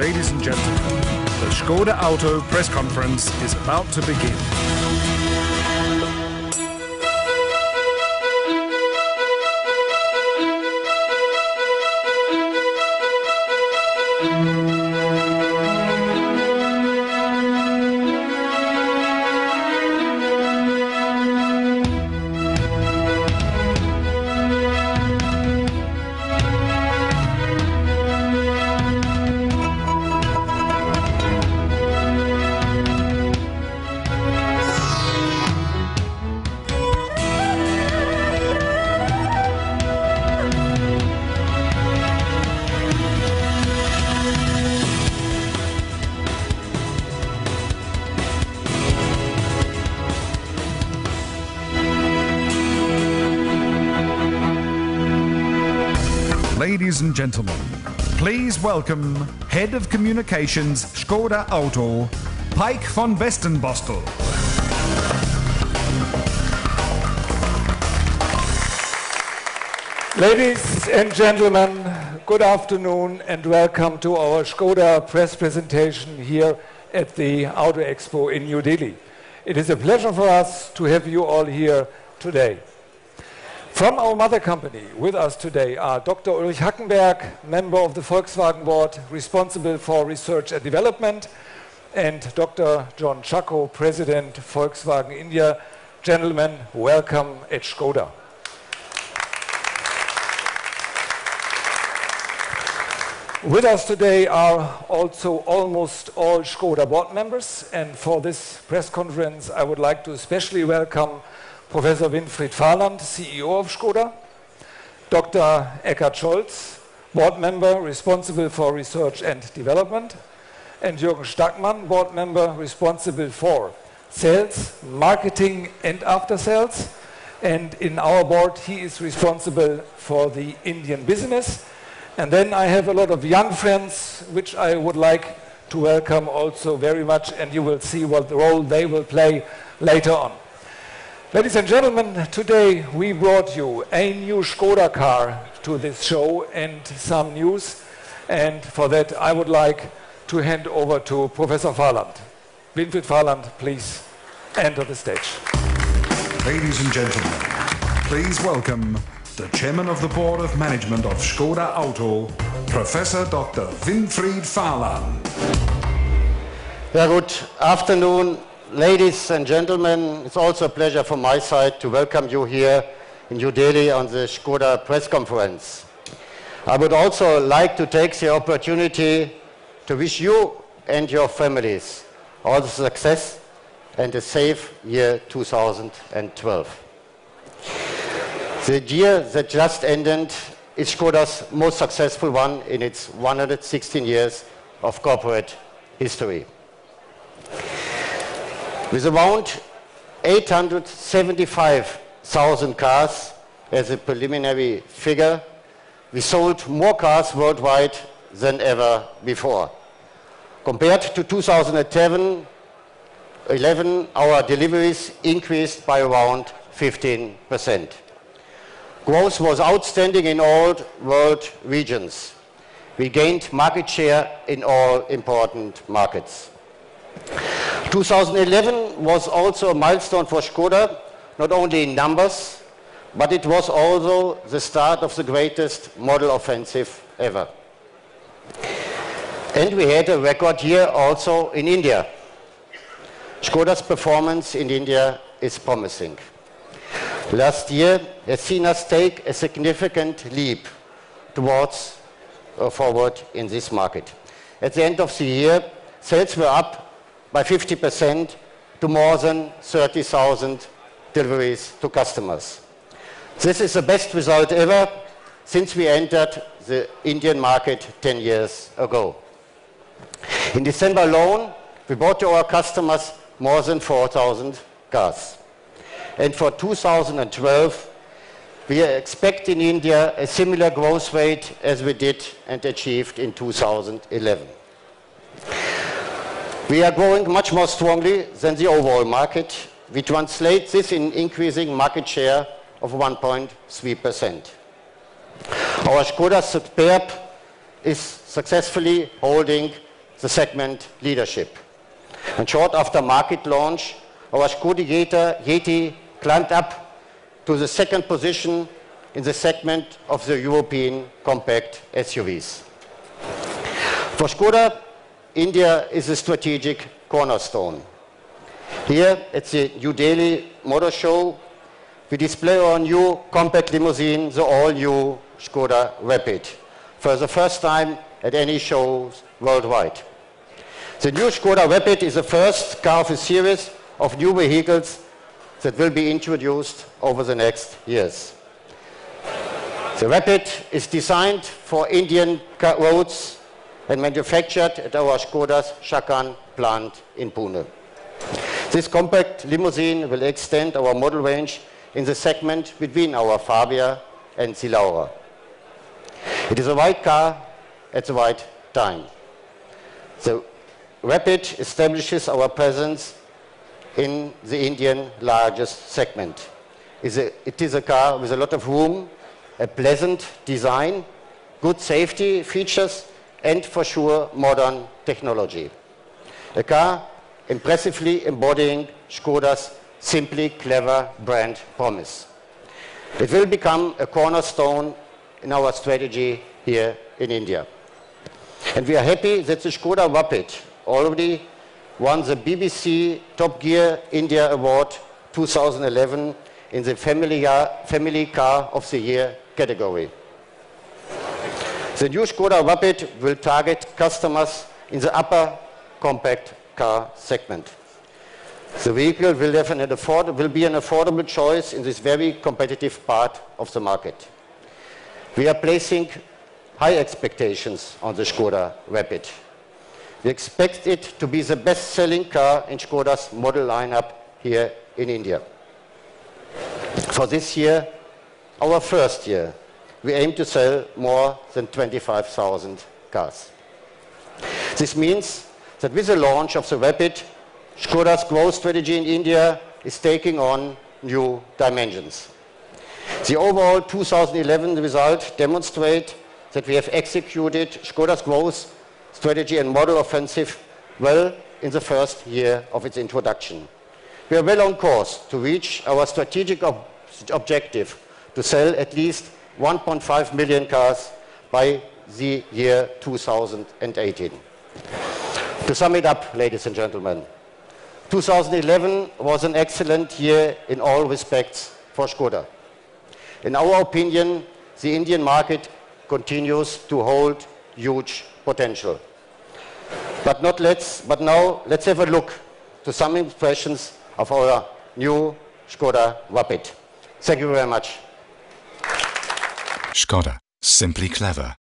Ladies and gentlemen, the Skoda Auto press conference is about to begin. Ladies and gentlemen, please welcome Head of Communications Skoda Auto, Peik von Bestenbostel. Ladies and gentlemen, good afternoon and welcome to our Skoda press presentation here at the Auto Expo in New Delhi. It is a pleasure for us to have you all here today. From our mother company with us today are Dr. Ulrich Hackenberg, member of the Volkswagen board responsible for research and development, and Dr. John Chacko, president Volkswagen India. Gentlemen, welcome at Skoda. With us today are also almost all Skoda board members, and for this press conference, I would like to especially welcome Professor Winfried Vahland, CEO of Skoda, Dr. Eckhard Scholz, board member responsible for research and development, and Jürgen Stackmann, board member responsible for sales, marketing, and after sales. And in our board, he is responsible for the Indian business. And then I have a lot of young friends, which I would like to welcome also very much, and you will see what role they will play later on. Ladies and gentlemen, today we brought you a new Skoda car to this show and some news. And for that, I would like to hand over to Professor Vahland. Winfried Vahland, please enter the stage. Ladies and gentlemen, please welcome the Chairman of the Board of Management of Skoda Auto, Professor Dr. Winfried Vahland. Yeah, good afternoon, ladies and gentlemen. It's also a pleasure from my side to welcome you here in New Delhi on the Skoda press conference. I would also like to take the opportunity to wish you and your families all the success and a safe year 2012. The year that just ended is Skoda's most successful one in its 116 years of corporate history. With around 875,000 cars as a preliminary figure, we sold more cars worldwide than ever before. Compared to 2010, 11, our deliveries increased by around 15%. Growth was outstanding in all world regions. We gained market share in all important markets. 2011 was also a milestone for Skoda, not only in numbers, but it was also the start of the greatest model offensive ever. And we had a record year also in India. Skoda's performance in India is promising. Last year has seen us take a significant leap towards uh, forward in this market. At the end of the year, sales were up by 50% to more than 30,000 deliveries to customers. This is the best result ever since we entered the Indian market 10 years ago. In December alone, we brought to our customers more than 4,000 cars. And for 2012, we expect in India a similar growth rate as we did and achieved in 2011. We are growing much more strongly than the overall market. We translate this in increasing market share of 1.3%. Our Skoda Superb is successfully holding the segment leadership. And short after market launch, our Skoda Yeti climbed up to the second position in the segment of the European compact SUVs. For Skoda, India is a strategic cornerstone. Here at the New Delhi Motor Show, we display our new compact limousine, the all-new Skoda Rapid, for the first time at any shows worldwide. The new Skoda Rapid is the first car of a series of new vehicles that will be introduced over the next years. The Rapid is designed for Indian roads and manufactured at our Skoda's Chakan plant in Pune. This compact limousine will extend our model range in the segment between our Fabia and the Laura. It is a right car at the right time. The Rapid establishes our presence in the Indian largest segment. It is a car with a lot of room, a pleasant design, good safety features, and for sure modern technology. A car impressively embodying Skoda's simply clever brand promise. It will become a cornerstone in our strategy here in India. And we are happy that the Skoda Rapid already won the BBC Top Gear India Award 2011 in the Family, uh, Family Car of the Year category. The new Skoda Rapid will target customers in the upper compact car segment. The vehicle will, have an afford will be an affordable choice in this very competitive part of the market. We are placing high expectations on the Skoda Rapid. We expect it to be the best-selling car in Skoda's model lineup here in India. For this year, our first year, we aim to sell more than 25,000 cars. This means that with the launch of the Rapid, Skoda's growth strategy in India is taking on new dimensions. The overall 2011 result demonstrate that we have executed Skoda's growth strategy and model offensive well in the first year of its introduction. We are well on course to reach our strategic ob objective to sell at least 1.5 million cars by the year 2018. To sum it up, ladies and gentlemen, 2011 was an excellent year in all respects for Skoda. In our opinion, the Indian market continues to hold huge potential. But, not let's, but now let's have a look to some impressions of our new Skoda Rapid. Thank you very much. Skoda, simply clever.